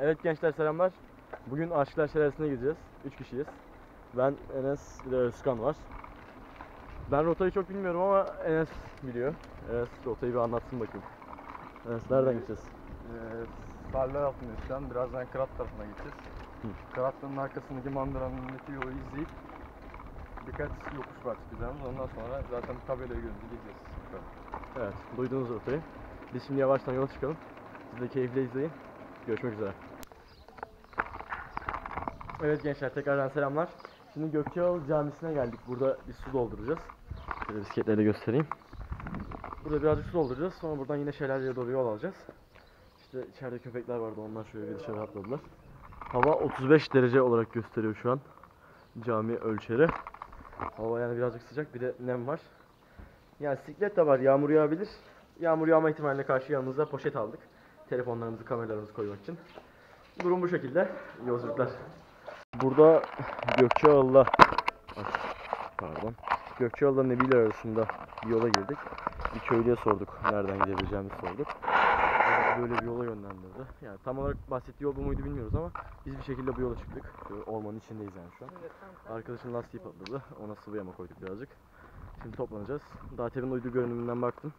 Evet gençler selamlar. Bugün Aşıklar Şelalesi'ne gideceğiz. 3 kişiyiz. Ben, Enes, bir de Özkan var. Ben rotayı çok bilmiyorum ama Enes biliyor. Enes rotayı bir anlatsın bakayım. Enes nereden gideceğiz? Ee, Sahiller altındayız şu an. Birazdan Kırat tarafına gideceğiz. Hı. Kırat'ın arkasındaki mandıranın yolu izleyip birkaç yokuş var çıkacağımız. Ondan sonra zaten tabelayı görünce gideceğiz. Evet, duydunuz rotayı. Biz şimdi yavaştan yola çıkalım. Siz de keyifle izleyin. Görüşmek üzere. Evet gençler tekrardan selamlar. Şimdi Gökçeoğlu Camisi'ne geldik. Burada bir su dolduracağız. Şöyle bisikletleri göstereyim. Burada birazcık su dolduracağız. Sonra buradan yine şelaleye doğru yol alacağız. İşte içeride köpekler vardı. Onlar şöyle bir dışarı atladılar. Hava 35 derece olarak gösteriyor şu an. Cami ölçeri. Hava yani birazcık sıcak. Bir de nem var. Yani siklet de var. Yağmur yağabilir. Yağmur yağma ihtimaline karşı yanımızda poşet aldık. Telefonlarımızı, kameralarımızı koymak için. Durum bu şekilde. Yolculuklar. Burada Gökçeoğlu'la Ay, pardon. Gökçeoğlu'la Nebiler arasında bir yola girdik. Bir köylüye sorduk. Nereden gidebileceğimizi sorduk. Bizi Böyle bir yola yönlendirdi. Yani tam olarak bahsettiği yol bu muydu bilmiyoruz ama biz bir şekilde bu yola çıktık. Şöyle ormanın içindeyiz yani şu an. Arkadaşın lastiği patladı. Ona sıvı yama koyduk birazcık. Şimdi toplanacağız. Date'nin uydu görünümünden baktım.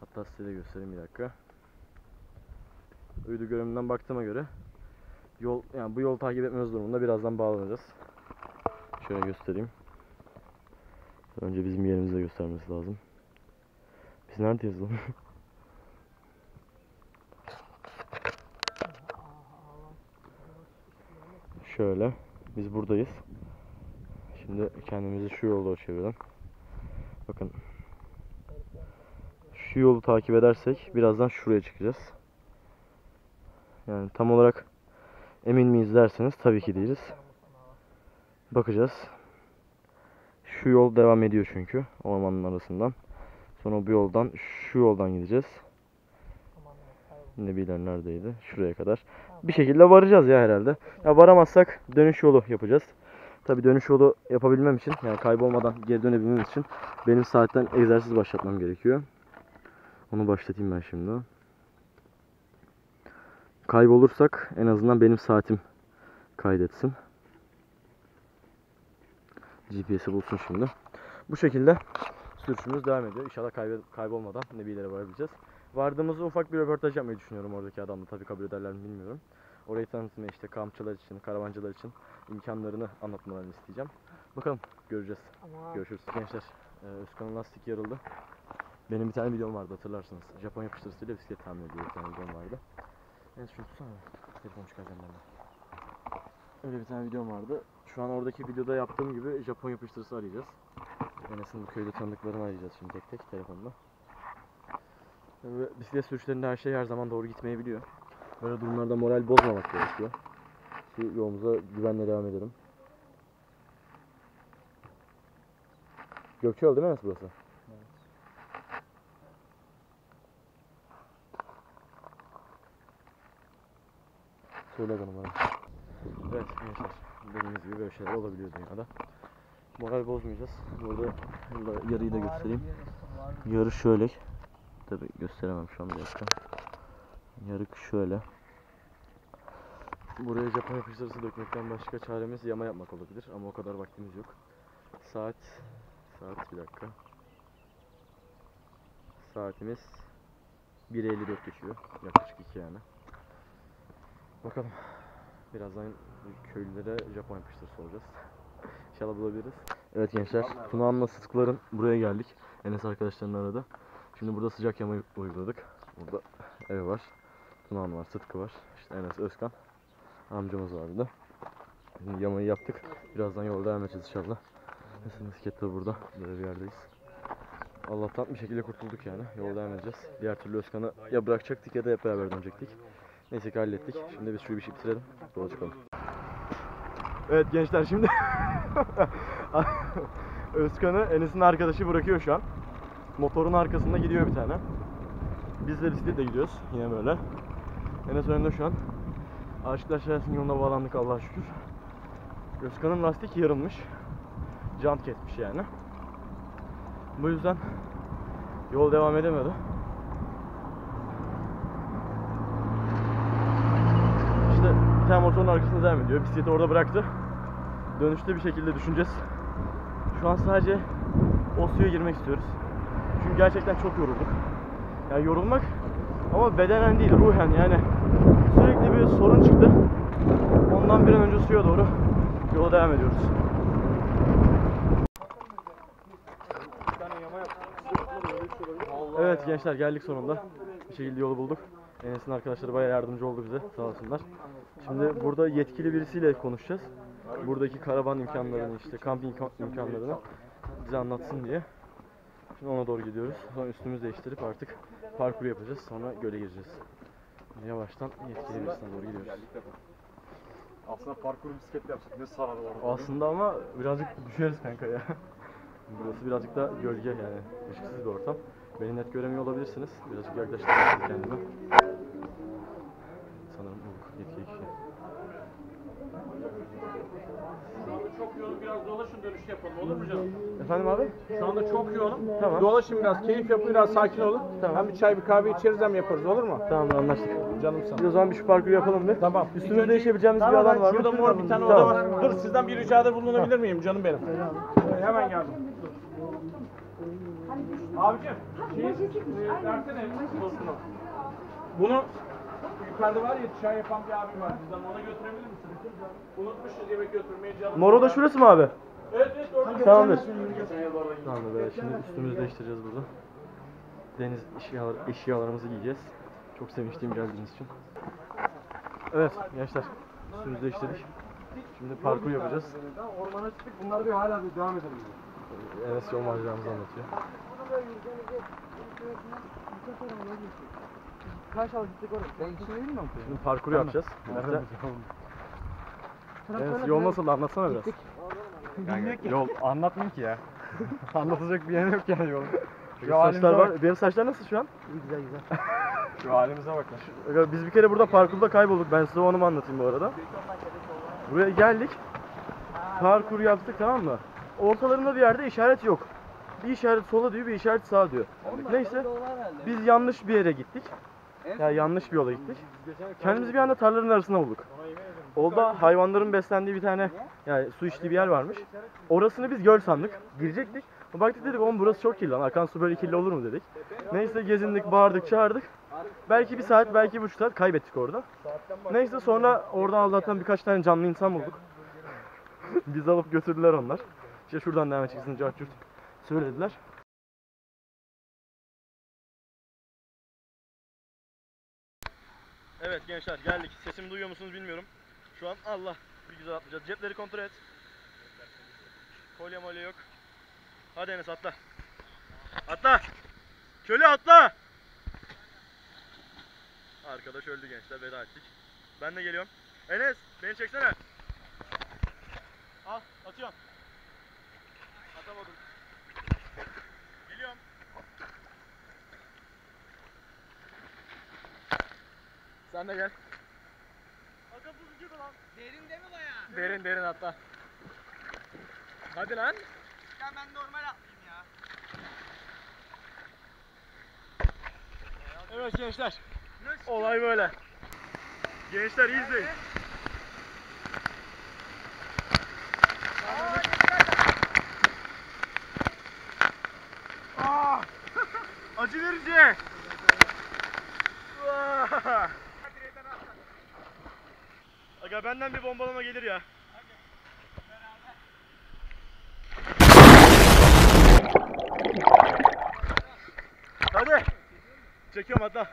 Hatta size de göstereyim bir dakika. Uydu görünümünden baktığıma göre yol yani bu yolu takip etmemiz durumunda birazdan bağlanacağız. Şöyle göstereyim. Önce bizim yerimizi de göstermesi lazım. Biz neredeyiz lan? Şöyle biz buradayız. Şimdi kendimizi şu yolda çevirelim. Bakın. Şu yolu takip edersek birazdan şuraya çıkacağız. Yani tam olarak emin miyiz derseniz tabii ki değiliz. Bakacağız. Şu yol devam ediyor çünkü ormanın arasından. Sonra bu yoldan şu yoldan gideceğiz. Ne bilen neredeydi? Şuraya kadar. Bir şekilde varacağız ya herhalde. Ya varamazsak dönüş yolu yapacağız. Tabii dönüş yolu yapabilmem için yani kaybolmadan geri dönebilmem için benim saatten egzersiz başlatmam gerekiyor. Onu başlatayım ben şimdi. Kaybolursak en azından benim saatim kaydetsin. GPS'i bulsun şimdi. Bu şekilde sürüşümüz devam ediyor. İnşallah kaybolmadan Nebilere varabileceğiz. Vardığımızda ufak bir röportaj yapmayı düşünüyorum oradaki adamla. Tabii kabul ederler mi bilmiyorum. Orayı tanıtmaya işte kampçılar için, karavancılar için imkanlarını anlatmalarını isteyeceğim. Bakalım göreceğiz. Görüşürüz. Gençler, e, Özkan'ın lastik yarıldı. Benim bir tane videom vardı hatırlarsınız. Japon yapıştırıcısıyla bisiklet tamir ediyor bir tane videom vardı. Evet şunu tutsana. Telefon çıkaracağım ben de. Öyle bir tane videom vardı. Şu an oradaki videoda yaptığım gibi Japon yapıştırıcısı arayacağız. Enes'in bu köyde tanıdıklarını arayacağız şimdi tek tek telefonla. Ve bisiklet sürüşlerinde her şey her zaman doğru gitmeyebiliyor. Böyle durumlarda moral bozmamak gerekiyor. Ki yolumuza güvenle devam edelim. Gökçeoğlu değil mi Enes burası? Söyle bana bana. Evet gençler. Dediğimiz gibi böyle şeyler olabiliyor dünyada. Moral bozmayacağız. Burada, burada yarıyı da göstereyim. Yarı şöyle. Tabi gösteremem şu an bir dakika. Yarık şöyle. Buraya Japon yapıştırıcısı dökmekten başka çaremiz yama yapmak olabilir ama o kadar vaktimiz yok. Saat saat bir dakika. Saatimiz 1.54 geçiyor. Yaklaşık 2 yani. Bakalım. Birazdan köylülere Japon yapıştırıcısı olacağız. İnşallah bulabiliriz. Evet gençler, Tunağan'la Sıtkıların buraya geldik. Enes arkadaşlarını aradı. Şimdi burada sıcak yama uyguladık. Burada ev var. Tunağan var, Sıtkı var. İşte Enes, Özkan. Amcamız var bir de. Şimdi yamayı yaptık. Birazdan yolda devam edeceğiz inşallah. Mesela bisiklet de burada. Böyle bir yerdeyiz. Allah'tan bir şekilde kurtulduk yani. Yolda devam edeceğiz. Diğer türlü Özkan'ı ya bırakacaktık ya da hep beraber dönecektik. Neyse ki hallettik. Şimdi biz şu işi bitirelim. Yola çıkalım. Evet gençler şimdi Özkan'ı Enes'in arkadaşı bırakıyor şu an. Motorun arkasında gidiyor bir tane. Biz de bisikletle gidiyoruz yine böyle. Enes önünde şu an. Aşıklar Şelalesi'nin yoluna bağlandık Allah'a şükür. Özkan'ın lastik yarılmış. Jant kesmiş yani. Bu yüzden yol devam edemedi. İşte tane motorun arkasında devam ediyor. Bisikleti orada bıraktı. Dönüşte bir şekilde düşüneceğiz. Şu an sadece o suya girmek istiyoruz. Çünkü gerçekten çok yorulduk. Yani yorulmak ama bedenen değil ruhen yani sürekli bir sorun çıktı. Ondan bir an önce suya doğru yola devam ediyoruz. Evet gençler geldik sonunda. Bir şekilde yolu bulduk. Enes'in arkadaşları bayağı yardımcı oldu bize sağ olsunlar. Şimdi burada yetkili birisiyle konuşacağız. Buradaki karavan imkanlarını işte kamp imkan- imkanlarını bize anlatsın diye. Şimdi ona doğru gidiyoruz. Sonra üstümüzü değiştirip artık parkur yapacağız. Sonra göle gireceğiz. Yavaştan yetkili birisine doğru gidiyoruz. Aslında parkur bisikletle yapsak ne sarar orada. Aslında ama birazcık düşeriz kanka ya. Burası birazcık da gölge yani ışıksız bir ortam. Beni net göremiyor olabilirsiniz. Birazcık yaklaştırdım kendime. Sanırım bulduk yetkili kişi. Çok yoğun biraz dolaşın dönüş yapalım olur mu canım? Efendim abi? Şu anda çok yoğunum. Tamam. Dolaşın biraz keyif yapın biraz sakin olun. Tamam. Hem bir çay bir kahve içeriz hem yaparız olur mu? Tamam anlaştık. Canım sana. Biz o zaman bir şu parkuru yapalım bir. Tamam. Üstümüzde değişebileceğimiz bir alan var mı? Şurada mor bir tane Tamam. oda var. Dur sizden bir ricada bulunabilir miyim canım benim? Ee, hemen geldim. Dur. Abicim, şey, e, versene. Bunu yukarıda var ya çay yapan bir abi var. Bizden ona götürebilir misin? Unutmuşuz yemek götürmeyi canım. Moro da şurası mı abi? Evet evet orada. Tamamdır. Tamamdır böyle şimdi üstümüzü değiştireceğiz burada. Deniz eşyalar, eşyalarımızı giyeceğiz. Çok sevinçliyim geldiğiniz için. Evet gençler üstümüzü değiştirdik. Şimdi parkur yapacağız. Ormana çıktık bunlar bir hala bir devam edelim. Enes yol maceramızı anlatıyor. Kaç al gittik oraya? Ben ikisini bilmiyorum ki. Şimdi parkur yapacağız. birlikte. Enes yol nasıl anlatsana biraz. Kanka, yol anlatmayayım ki ya. Anlatacak bir yer yok yani yolun. Şu Şu saçlar var. bak. Benim saçlar nasıl şu an? Şu halimize bak lan. Aga, Biz bir kere burada parkurda kaybolduk. Ben size onu mu anlatayım bu arada. Buraya geldik. Parkur yaptık tamam mı? Ortalarında bir yerde işaret yok. Bir işaret sola diyor, bir işaret sağa diyor. Neyse biz yanlış bir yere gittik. Ya yanlış bir yola gittik. Kendimizi bir anda tarlaların arasında bulduk. Orada hayvanların beslendiği bir tane yani su içtiği bir yer varmış. Orasını biz göl sandık. Girecektik. Baktık dedik oğlum burası çok kirli lan. Akan su böyle kirli olur mu dedik. Neyse gezindik, bağırdık, çağırdık. Belki bir saat, belki bir buçuk saat kaybettik orada. Neyse sonra orada Allah'tan birkaç tane canlı insan bulduk. Biz alıp götürdüler onlar. İşte şuradan devam edeceksin, cart curt söylediler. Evet gençler geldik. Sesimi duyuyor musunuz bilmiyorum. Şu an Allah bir güzel atlayacağız. Cepleri kontrol et. Kolye molye yok. Hadi Enes atla. Atla. Köle atla. Arkadaş öldü gençler veda ettik. Ben de geliyorum. Enes beni çeksene. Al atıyorum. Atamadım. Geliyorum. Sen de gel. Aga buz gibi lan. Derinde mi baya? Derin derin atla. Hadi lan. Ya ben normal atlayayım ya. Evet gençler. Olay böyle. Gençler izleyin. Acı verici. Aga benden bir bombalama gelir ya. Hadi. Çekiyorum hatta.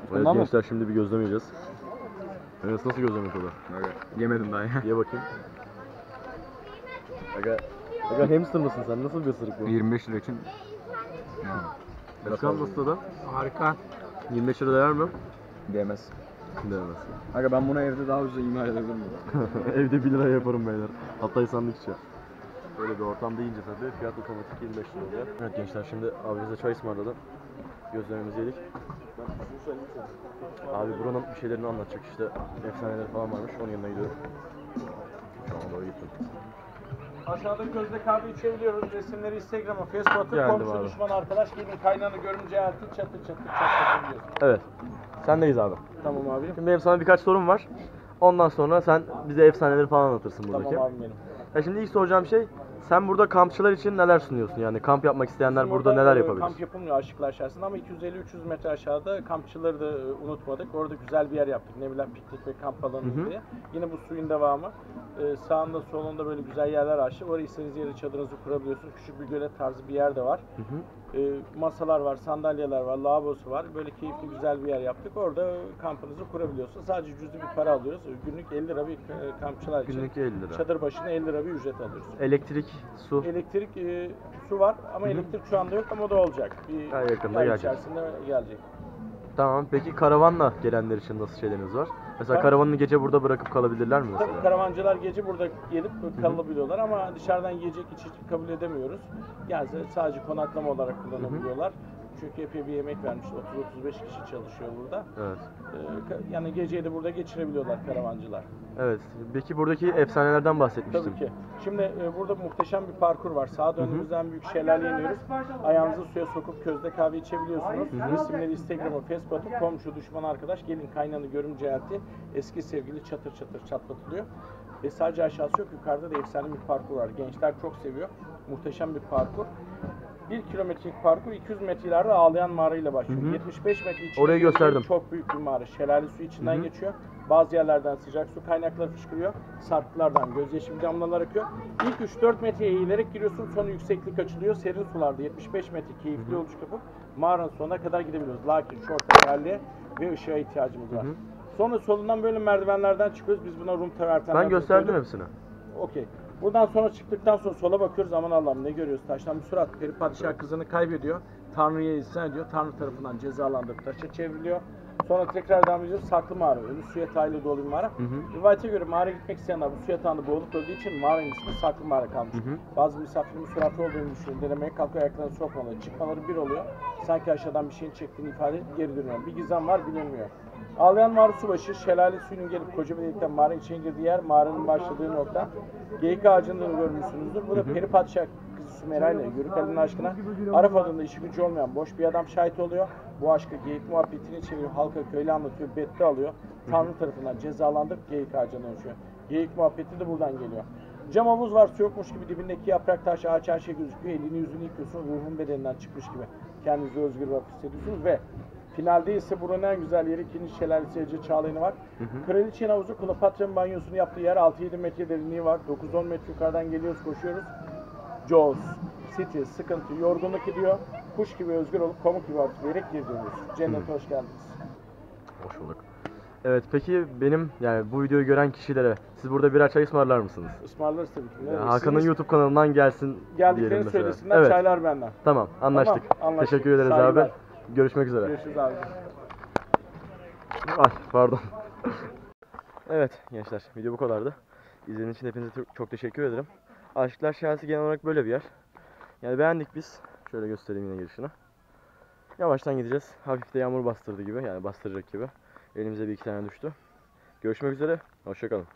Evet Bundan mı? gençler şimdi bir gözleme yiyeceğiz. Enes nasıl gözleme yapıyorlar? Yemedim daha ya. Ye bakayım. Aga, aga hamster mısın sen? Nasıl bir ısırık bu? 25 lira için. Başkan nasıl da? Harika. 25 lira değer mi? Değmez. Değmez. Aga ben bunu evde daha ucuza imal edebilirim. Evde 1 lira yaparım beyler. Hatta sandıkça. Böyle bir ortam deyince tabii fiyat otomatik 25 lira oluyor. Evet gençler şimdi abi bize çay ısmarladı. Gözlememizi yedik. Abi buranın bir şeylerini anlatacak işte. Efsaneleri falan varmış. Onun yanına gidiyorum. Şu an doğru gittim. Aşağıda közde kahve içebiliyoruz. Resimleri Instagram'a, Facebook'a, Geldim komşu abi. düşman arkadaş gelin kaynağını görünce artı çatır çatır çatlatabiliyorsun. Evet. Sendeyiz abi. Tamam abi. Şimdi benim sana birkaç sorum var. Ondan sonra sen bize efsaneleri falan anlatırsın buradaki. Tamam abi benim. Ya şimdi ilk soracağım şey, sen burada kampçılar için neler sunuyorsun? Yani kamp yapmak isteyenler Bizim burada neler e, yapabilir? Kamp yapılmıyor Aşıklar Şahsı'nda ama 250-300 metre aşağıda kampçıları da e, unutmadık. Orada güzel bir yer yaptık. Ne bileyim piknik ve kamp alanı Hı hı. diye. Yine bu suyun devamı. E, sağında solunda böyle güzel yerler açtık. Oraya istediğiniz yere çadırınızı kurabiliyorsunuz. Küçük bir gölet tarzı bir yer de var. Hı hı. E, masalar var, sandalyeler var, lavabosu var. Böyle keyifli güzel bir yer yaptık. Orada kampınızı kurabiliyorsunuz. Sadece cüzi bir para alıyoruz. Günlük 50 lira bir e, kampçılar için. Günlük 50 lira. Çadır başına 50 lira bir ücret alıyoruz. Elektrik, su. Elektrik, e, su var ama Hı hı. elektrik şu anda yok ama o da olacak. Bir Ha, yakında ay gelecek. içerisinde gelecek. Tamam. Peki karavanla gelenler için nasıl şeyleriniz var? Mesela Kar- karavanını gece burada bırakıp kalabilirler mi Tabii mesela? karavancılar gece burada gelip kalabiliyorlar ama dışarıdan yiyecek içecek kabul edemiyoruz. Yani sadece konaklama olarak kullanabiliyorlar. Çünkü epey bir yemek vermiş. 30-35 kişi çalışıyor burada. Evet. Ee, yani geceyi de burada geçirebiliyorlar karavancılar. Evet. Peki buradaki efsanelerden bahsetmiştim. Tabii ki. Şimdi e, burada muhteşem bir parkur var. Sağa döndüğümüzden büyük şelale iniyoruz. Ayağınızı suya sokup közde kahve içebiliyorsunuz. Resimleri Instagram'a, Facebook'a, komşu, düşman arkadaş, gelin kaynanı görümce elti, eski sevgili çatır çatır çatlatılıyor. Ve sadece aşağısı yok, yukarıda da efsane bir parkur var. Gençler çok seviyor. Muhteşem bir parkur. 1 kilometrelik parkur 200 metre ileride ağlayan mağara ile başlıyor. Hı hı. 75 metre içinde Orayı gösterdim. Çok büyük bir mağara. Şelale suyu içinden Hı hı. geçiyor. Bazı yerlerden sıcak su kaynakları fışkırıyor. Sarkılardan gözyaşı damlalar akıyor. İlk 3-4 metre eğilerek giriyorsun. Sonra yükseklik açılıyor. Serin sularda 75 metre keyifli yolcu kapıp mağaranın sonuna kadar gidebiliyoruz. Lakin şorta, terliğe ve ışığa ihtiyacımız var. Hı hı. Sonra solundan böyle merdivenlerden çıkıyoruz. Biz buna room travertenler Ben gösterdim hepsini. Okey. Buradan sonra çıktıktan sonra sola bakıyoruz. Aman Allah'ım ne görüyoruz? Taştan bir surat. Peri padişah kızını kaybediyor. Tanrı'ya isyan ediyor. Tanrı tarafından cezalandırıp taşa çevriliyor. Sonra tekrar devam ediyoruz. Saklı mağara. Önü su yatağıyla dolu bir mağara. Rivayete göre mağara gitmek isteyenler bu su yatağında boğulup öldüğü için mağaranın ismi saklı mağara kalmış. Hı hı. Bazı misafirin suratı olduğunu düşünüyor. Denemeye kalkıyor ayaklarını sokmaları. Çıkmaları bir oluyor. Sanki aşağıdan bir şeyin çektiğini ifade edip geri dönüyor. Bir gizem var bilinmiyor. Ağlayan mağara su başı, şelale suyunun gelip koca bir delikten mağara içine girdiği yer, mağaranın başladığı nokta. Geyik ağacını görmüşsünüzdür. Bu da Peri Padişah kızı Sümeyra ile Yörük Ali'nin aşkına Araf adında işi gücü olmayan boş bir adam şahit oluyor. Bu aşkı geyik muhabbetini çeviriyor, halka köylü anlatıyor, betti alıyor. Tanrı tarafından cezalandırıp geyik ağacına dönüşüyor. Geyik muhabbeti de buradan geliyor. Cam havuz var, su yokmuş gibi dibindeki yaprak, taş, ağaç her şey gözüküyor. Elini yüzünü yıkıyorsun, ruhun bedeninden çıkmış gibi. Kendinizi özgür ve hissediyorsunuz ve finalde ise buranın en güzel yeri ikinci şelalesi Ece Çağlayan'ı var. Kraliçenin havuzu Kleopatra'nın banyosunu yaptığı yer 6-7 metre derinliği var. 9-10 metre yukarıdan geliyoruz, koşuyoruz. Jaws, City, sıkıntı, yorgunluk gidiyor. Kuş gibi özgür olup pamuk gibi vererek geri dönüyoruz. Cennete hoş geldiniz. Hoş bulduk. Evet peki benim yani bu videoyu gören kişilere siz burada birer çay ısmarlar mısınız? Ismarlarız tabii ki. Ne Ya demek? Hakan'ın Siz YouTube kanalından gelsin diyelim Geldiklerini mesela. söylesinler, çaylar benden. Tamam anlaştık. Anlaştık. Teşekkür ederiz Saygılar. Görüşmek üzere. Görüşürüz abi. Ay pardon. evet gençler video bu kadardı. İzlediğiniz için hepinize çok- teşekkür ederim. Aşıklar Şahesi genel olarak böyle bir yer. Yani beğendik biz. Şöyle göstereyim yine girişini. Yavaştan gideceğiz. Hafif de yağmur bastırdı gibi yani bastıracak gibi. Elimize bir iki tane düştü. Görüşmek üzere. Hoşçakalın.